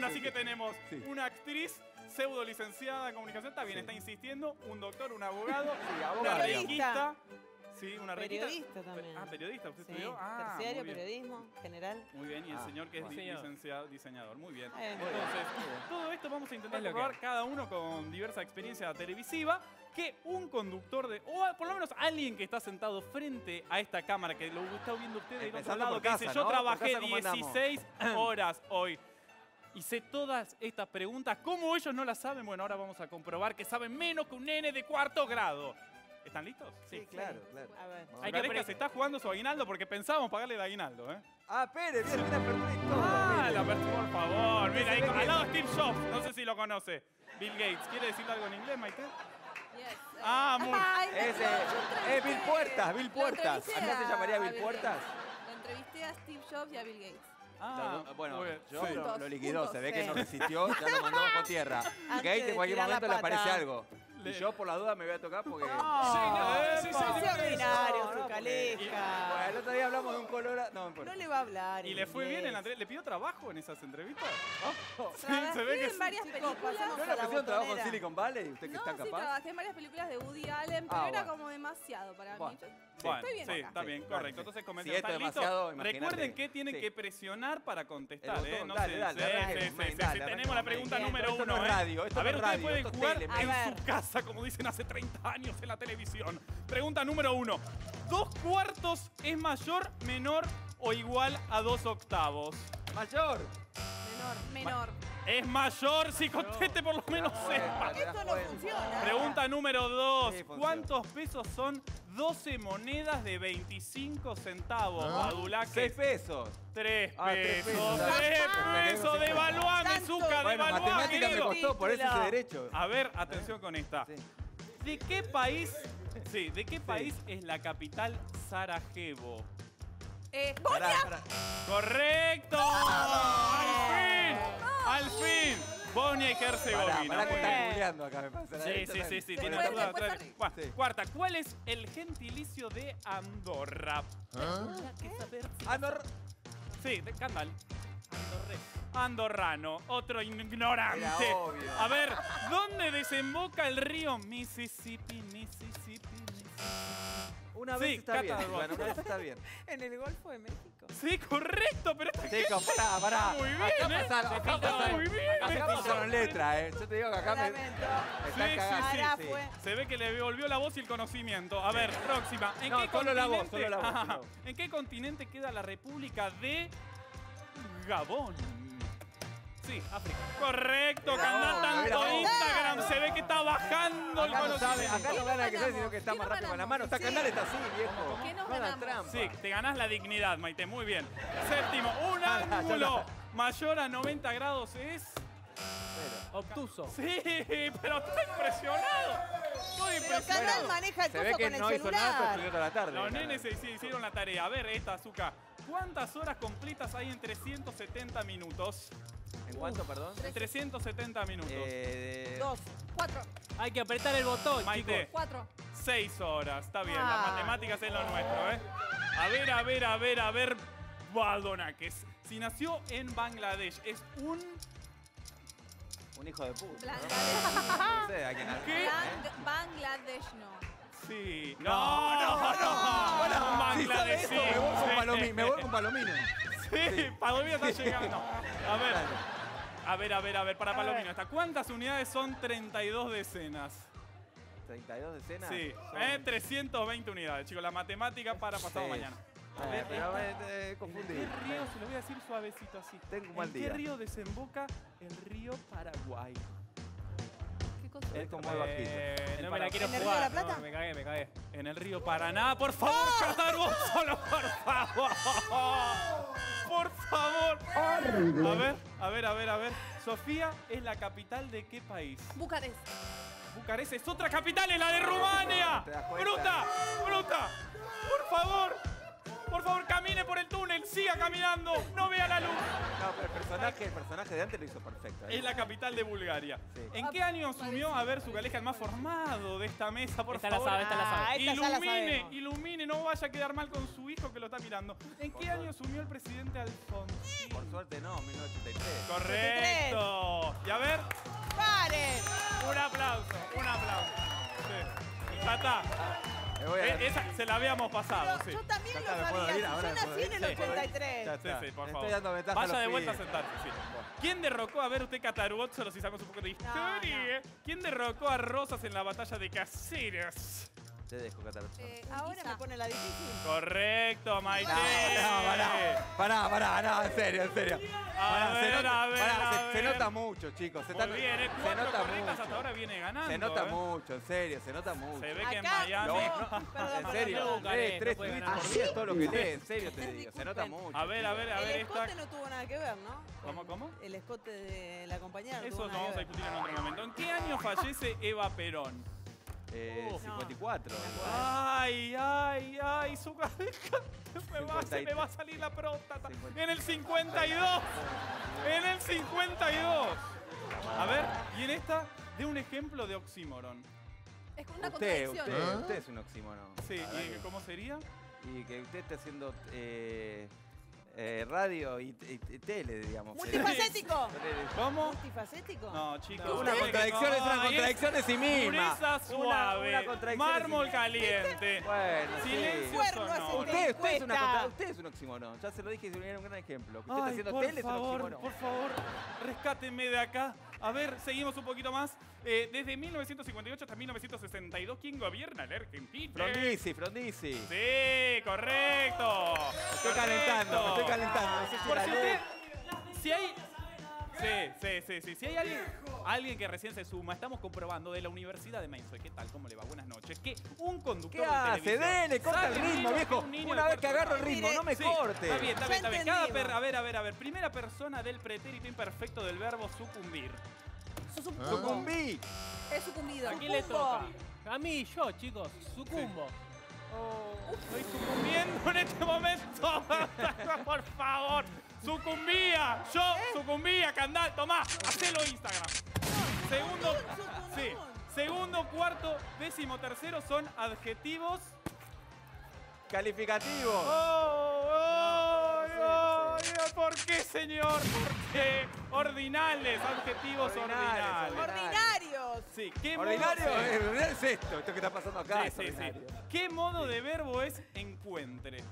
bueno, así sí. que tenemos Sí. una actriz pseudo licenciada en comunicación, está bien, Sí. está insistiendo, un doctor, un abogado, Sí, una requista. Sí, una. Periodista también. Ah, periodista, ¿usted Sí, estudió? Ah, terciario, periodismo, general. Muy bien, y el Ah, señor que es bueno. di- Diseñador. licenciado, diseñador. Muy bien. Entonces, todo esto vamos a intentar hay. cada uno con diversa experiencia televisiva que un conductor de, o por lo menos alguien que está sentado frente a esta cámara, que lo está viendo usted del otro lado, que casa, dice, yo trabajé casa, ¿cómo andamos?" 16 horas hoy. Y sé todas estas preguntas. ¿Cómo ellos no las saben? Bueno, ahora vamos a comprobar que saben menos que un nene de cuarto grado. ¿Están listos? Sí, claro, claro. A ver. Hay que ver que se está jugando su aguinaldo porque pensábamos pagarle el aguinaldo, ¿eh? Ah, Pérez, viene una apertura y todo. Ah, mire. la apertura, por favor. Mira, ahí, al lado Steve Jobs. No sé si lo conoce. Bill Gates. ¿Quiere decirle algo en inglés, Maite? Yes. Ah, muy Ay, Ese, eh, Bill Puertas, Bill Puertas. entrevisté ¿Acá se a- llamaría a Bill Bill Puertas? Lo entrevisté a Steve Jobs y a Bill Gates. Ah, Lo- bueno, yo Sí. lo, lo liquidó, se ve que sí. no resistió, ya lo mandó bajo tierra. Gate en cualquier momento le aparece algo. Le- Y yo por la duda me voy a tocar porque... Ah, sí, sí, epa. sí, Qué ordinario, No, no, su porque- caleja. Bueno, el otro día hablamos de un colorado... No, me importa. No le va a hablar. ¿Y le fue bien en la ¿Le pidió trabajo en esas entrevistas? Sí, Trabajé se ve que en sí. varias películas. pasamos ¿No a le ofrecieron trabajo en. Silicon Valley? ¿Usted que No, está sí, capaz? trabajé en varias películas de Woody Allen, pero Ah, era bueno. como demasiado para Bueno. mí. Yo- Bueno, estoy bien sí, acá. está bien, Sí, correcto. sí. Entonces Si comenten. esto es ¿Están listos? demasiado, imagínate. Recuerden que tienen Sí. que presionar para contestar, ¿eh? No sí, sí, sí, sí, sí, Tenemos la pregunta número Esto no uno, es ¿eh? radio, esto A no ver, es ustedes radio, pueden jugar tele, A en su casa, como dicen hace 30 años en la televisión. Pregunta número uno. ¿Dos cuartos es mayor, menor o igual a dos octavos? ¡Mayor! Menor, menor. Es mayor si conteste por lo menos sepa. te das Esto no funciona. Pregunta número 2. Sí. ¿Cuántos pesos son 12 monedas de 25 centavos? Badulaque? 6 pesos. 3 Ah, tres pesos. pesos. 3 Ah, pesos. sí. Devaluame. Zucca, Bueno, matemática me costó, por eso ese derecho. A ver, atención con esta. Sí. ¿De qué país? Sí, ¿de qué país es la capital Sarajevo? Eh, Pará, Bosnia. pará. ¡Correcto! ¡Al fin! ¡Al fin! Bosnia y Herzegovina. pará que Muy está bien. googleando acá, me pasa. Sí, sí, sí, sí. Tiene Sí. Cuarta, ¿cuál es el gentilicio de Andorra? Ah, no. r- Sí, de Candal. Andorrano, otro ignorante. Era obvio. A ver, ¿dónde desemboca el río Mississippi, Mississippi, Mississippi? Una Sí, vez está bien. Bueno, una vez está bien. En el Golfo de México. Sí, correcto, pero esta gente- Chicos, pará, pará. Muy bien, acá ¿eh? pasaron, acá muy bien, Acá se pasaron letras, eh. Yo te digo que acá me, Sí, sí, sí. Sí. Se ve que le devolvió la voz y el conocimiento. A ver, próxima. ¿En No, qué solo la voz, continente- solo la voz, solo la voz. ¿En qué continente queda la República de Gabón? Sí, África. Correcto, que tanto. Instagram. Se ve que está bajando el Acá no sabe, conocimiento. acá no gana que sabe, sino que está ¿Qué más nos rápido con la ganamos? mano. Está Sí. Candal está así, viejo. ¿Qué nos No hagan ganamos? trampa. Sí, te ganás la dignidad, Maite. Muy bien. Séptimo, un Ah, ya ángulo está. mayor a 90 grados es... Obtuso. Sí, pero estoy impresionado. Estoy Pero. Canal maneja el Se ve coso que con el no hizo nada, estudió toda la tarde. Los nenes se hicieron la tarea. A ver, esta, Azúcar. ¿Cuántas horas completas hay en 370 minutos? ¿En cuánto, perdón? 370 minutos. Eh, de- Dos. Cuatro. Hay que apretar el botón, Maite, chicos. Cuatro. 6 horas. Está bien, Ah. las matemáticas es lo nuestro, ¿eh? A ver, a ver, a ver, a ver. Baldonakis. Si nació en Bangladesh, es un... Un hijo de puta. ¿no? Bangladesh. No sé a quién habla. ¿Qué? Bang- Bangladesh no. Sí. No, no, no. Bangladesí. eso, me voy con. Palomino. Me voy con Palomino. Sí, Palomino está llegando. A ver, a ver, a ver, a ver, para A Palomino. ver. ¿Hasta cuántas unidades son 32 decenas? 32 decenas. Sí, son- eh, 320 unidades, chicos. La matemática para pasado Sí. mañana. A ver, pero esta- me eh, confundí. ¿Qué río? Se lo voy a decir suavecito así. Tengo un mal ¿En qué río desemboca el río Paraguay? ¿Qué cosa? Es como muy bajito. Eh, No el me la quiero ¿En el Río jugar. de la Plata? No, me cagué, me cagué. En el río Paraná, por favor, Qatar, vos solo, por favor. Por favor. A ver, a ver, a ver, a ver. Sofía es la capital de qué país? Bucarest. Bucarest es otra capital, es la de Rumania. Bruta, bruta. Por favor, por favor, camine por el túnel, siga caminando, no vea la luz. No, pero el personaje, el personaje de antes lo hizo perfecto. ¿eh? Es la capital de Bulgaria. Sí. ¿En qué año asumió a ver su colega el más formado de esta mesa, por Esta la favor? sabe, esta la sabe. Ah, esta ya la Ilumine, ilumine, no vaya a quedar mal con su hijo que lo está mirando. ¿En qué año asumió el presidente Alfonsín? Por suerte no, 1983. Correcto. Y a ver, ¡Paren! un aplauso, un aplauso. Sí. Ya está. Me voy a Eh, esa se la habíamos pasado, sí. Yo también Ya lo está, ¿me puedo sabía. ir? si Ahora Yo nací en ir. el Sí. 83. Ya Sí, está. sí, por Le favor. Estoy dando ventaja a Vaya los de vuelta a pibes. sentarse, sí. ¿Quién derrocó a ver usted Cataruot? Solo si sacamos un poco de historia. ¿Quién derrocó a Rosas en la batalla de Caceres? Te dejo, Catar. Eh, Ahora me pone la difícil. Correcto, Maite. No, no, pará, pará, pará, no, en serio, en serio. A Pará, se ver, nota, a ver, pará, a se, se ver. nota mucho, chicos. Se, Muy están- bien, ¿eh? se nota correctas mucho. hasta ahora viene ganando. Se nota ¿eh? mucho, en serio, se nota mucho. Se ve que en Acá, Miami. no, No, perdón, en serio, tres, no tres puede tweets ganar. por día es todo lo que lee, en serio te digo. Se nota mucho. A ver, a ver, a ver El escote no tuvo nada que ver, ¿no? ¿Cómo, cómo? El escote de la compañera no Eso lo vamos a ver. discutir en otro momento. ¿En qué año fallece Eva Perón? Eh, Uh, 54. Ay, ay, ay, su cabeza. Me va, se me 53. va a salir la próstata. 50. En el 52. En el 52. A ver, y en esta, de un ejemplo de oxímoron. Es una Usted, contradicción. usted, usted es un oxímono. Sí, ¿y cómo sería? Y que usted esté haciendo eh, eh, radio y, y- y tele, digamos. ¡Multifacético! ¿Cómo? ¿Multifacético? No, chicos. No. Una contradicción es una contradicción de sí misma. Pureza suave. una contradicción de sí mármol caliente. Bueno, sí. Silencio sonoro. ascendente. Usted, usted, es una usted es un oxímono. Ya se lo dije y un gran ejemplo. Usted está haciendo por tele es un favor, oxímono. por favor, rescáteme de acá. A ver, seguimos un poquito más. Eh, desde 1958 hasta 1962, ¿quién gobierna la Argentina? Frondizi, Frondizi. Sí, correcto. Me estoy calentando, me estoy calentando. No sé si Por si usted, si hay... Sí, sí, sí, sí. Si hay alguien, alguien que recién se suma, estamos comprobando de la Universidad de Mainz. ¿Qué tal? ¿Cómo le va? Buenas noches. Que un conductor ¿Qué de hace? televisión Dele, corta el ritmo, viejo. un Una de vez que agarro el ritmo, no me Sí, corte. Está bien, está bien, está bien. Cada per- a ver, a ver, a ver. Primera persona del pretérito imperfecto del verbo sucumbir. Sos un Sucumbí. Es sucumbido. ¿A quién le toca? A mí, yo, chicos. Sucumbo. Estoy sucumbiendo en este momento. Por favor. Sucumbía. Yo sucumbía, Candal. Tomá. Hacelo Instagram. Segundo. Sí. Segundo, cuarto, décimo, tercero son adjetivos. Calificativo. Oh, ay, ay, ¿Por qué, señor? ¿Por qué? Ordinales, adjetivos Ordinales. Ordinarios. Sí, ¿qué modo- Ordinario, eh, ordinario es esto, esto que está pasando acá. Sí, es sí, sí. ordinario. ¿Qué modo de verbo es encuentre?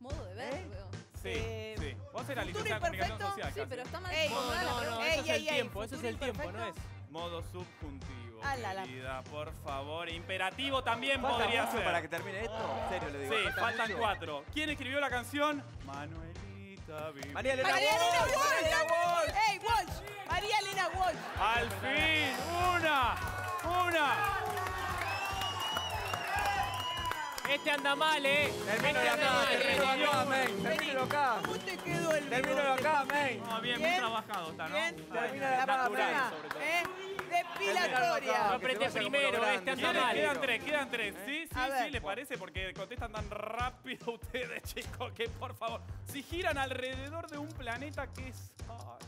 Modo de verbo. Sí, Eh, sí. Vos eras licenciada en comunicación imperfecto, social. Sí, casi. pero está mal Ey, No, formulada la no, no, pregunta. eso Ey, es el ey, ey, tiempo, eso es el futuro tiempo, ¿no es? Modo subjuntivo. Ah, la, la. querida, por favor. Imperativo también ¿Falta podría mucho ser. para que termine esto? En serio le digo. Sí, ¿falta faltan mucho? cuatro. ¿Quién escribió la canción? Manuelita Vivi. María Elena María Elena Walsh. María Elena Walsh. Walsh. ¡Ey, Walsh! María Elena Walsh. Al fin, una, una. Este anda mal, ¿eh? Termino Este anda acá, mal, termino acá, men. Termino acá. ¿Cómo te quedó el Termino acá, men. No, bien, bien, Bien. trabajado está, ¿no? Bien. De acá, Natural, sobre todo. ¿Eh? Depilatoria. No que apreté primero, este anda mal. Quedan tres, quedan tres. Sí, sí, sí, le parece, porque contestan tan rápido ustedes, chicos, que por favor, si giran alrededor de un planeta, ¿qué son?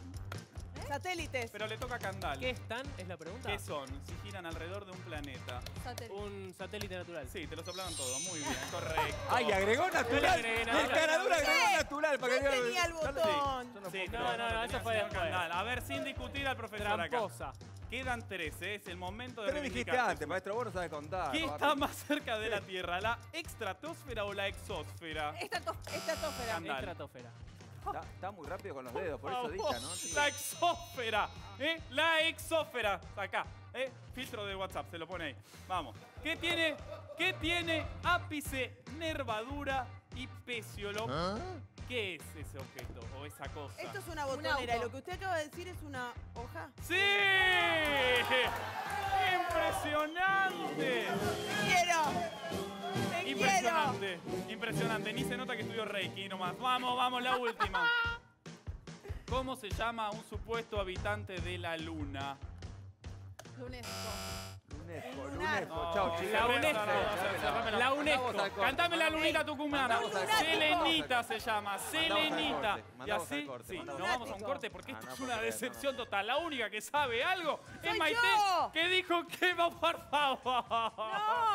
Satélites. Pero le toca a Candal. ¿Qué están? Es la pregunta. ¿Qué son? Si giran alrededor de un planeta. Satélite. Un satélite natural. Sí, te lo soplaron todo. Muy bien, correcto. Ay, agregó natural. El caradura agregó natural. Para Yo que tenía el botón. Sí, No, no, no, eso fue. Candal. A ver, sin discutir al profesor acá. Quedan tres, ¿eh? es el momento de me dijiste antes, maestro, vos no sabes contar. ¿Qué está más cerca de la Tierra, la extratosfera o la exósfera? Estrato- Estratosfera. Candal. Estratosfera. Está, está muy rápido con los dedos, por eso favor, ¿no? Sí. La exósfera, ¿eh? La exósfera. Acá, ¿eh? Filtro de WhatsApp, se lo pone ahí. Vamos. ¿Qué tiene? ¿Qué tiene ápice, nervadura y peciolo? ¿Qué es ese objeto o esa cosa? Esto es una Un botonera lo que usted acaba de decir es una hoja. ¡Sí! ¡Impresionante! ¡Te quiero! ¡Te quiero! Impresionante, impresionante. Ni se nota que estudió Reiki nomás. Vamos, vamos, la última. ¿Cómo se llama un supuesto habitante de la luna? UNESCO. UNESCO, Un UNESCO. No, Chao, chicos. La UNESCO. La UNESCO. Cantame la lunita tucumana. Selenita se llama, Selenita. Y así, sí, nos vamos a un corte porque Ah, esto es una decepción total. La única que sabe algo es ¡Soy Maite, que dijo que va, por favor. No.